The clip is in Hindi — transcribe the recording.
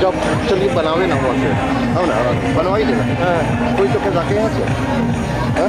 जब चलिए बनावे ना हुआ से हम हाँ ना बनवा ही। देगा कोई तो के जाके यहाँ से। हाँ?